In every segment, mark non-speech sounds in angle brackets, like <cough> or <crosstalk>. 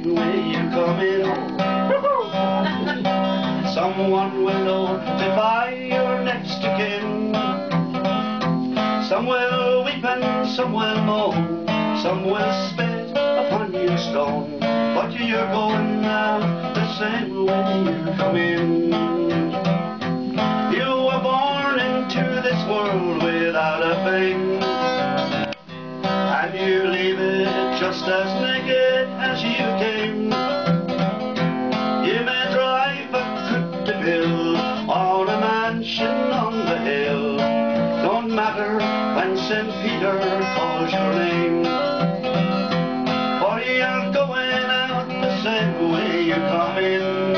wondering where you're coming home. <laughs> Someone will know that by your next to kin. Some will weep and some will moan, some will spit upon your stone. But you're going now the same way you're coming. You were born into this world without a thing, and you leave it just as new. St. Peter calls your name. You're going out the same way you in.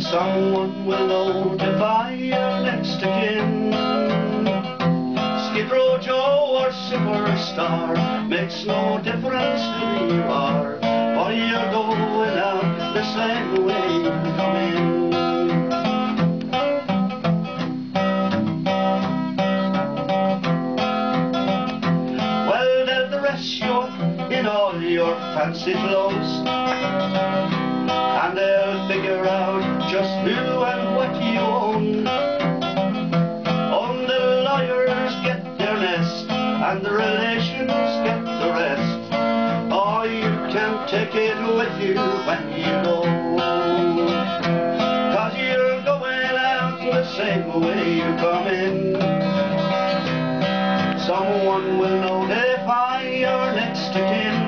Someone will your next kin. Skid Row Joe or Superstar makes no difference who you are. Your fancy clothes. And they'll figure out just who and what you own. On the lawyers get their nest, and the relations get the rest. Oh, you can't take it with you when you go. Cause you're going out the same way you come in. Someone will notify your next of kin.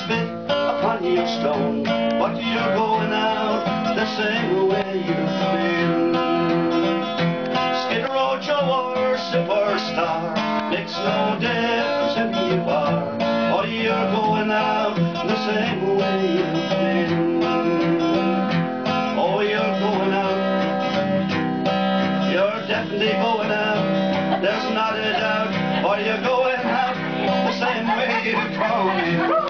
spit upon your stone, but you're going out the same way you've been. Skid Row Joe or superstar makes no difference who you are, but you're going out the same way you've been. Oh, you're going out. You're definitely going out. There's not a doubt, but you're going out the same way you've